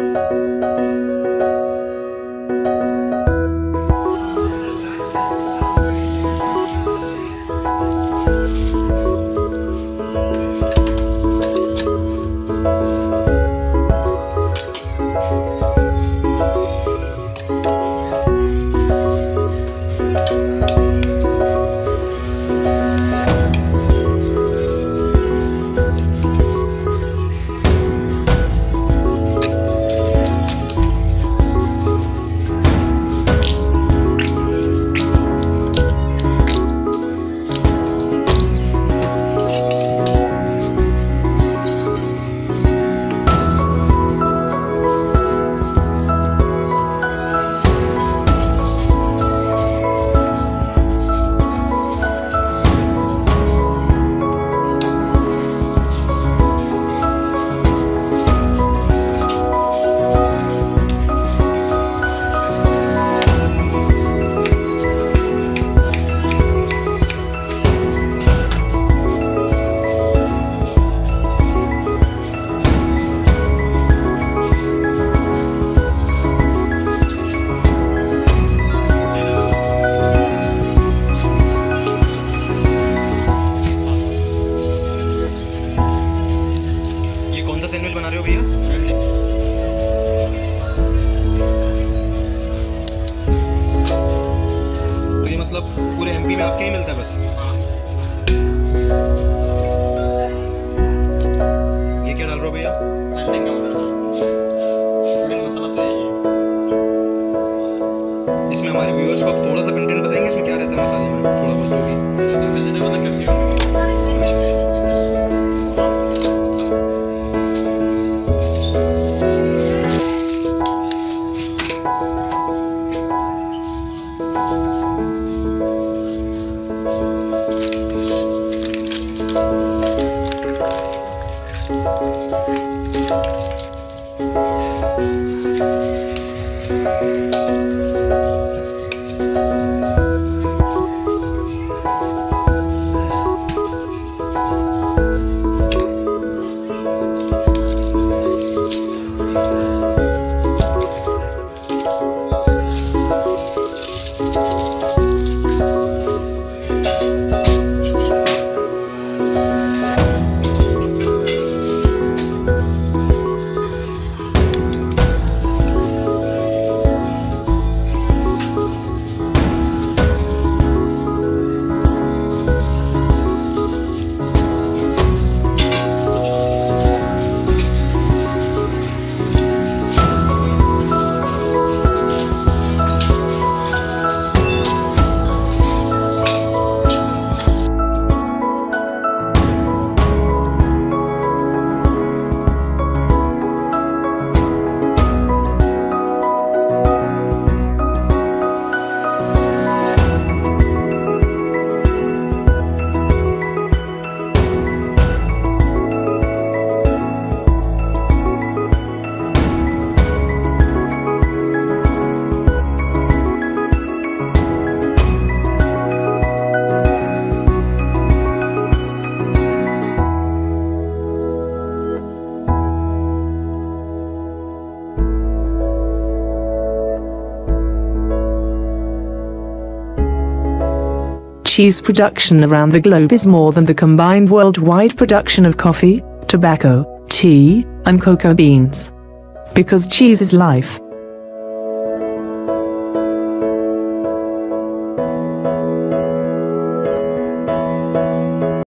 you पूरे MP में आपके ही मिलता है बस। ये क्या डाल रहे हो भैया? तो इसमें हमारे व्यूअर्स को आप थोड़ा सा कंटेंट बताएँगे इसमें क्या रहता है मसाले में? थोड़ा बहुत जो भी। Thank you. Cheese production around the globe is more than the combined worldwide production of coffee, tobacco, tea, and cocoa beans. Because cheese is life,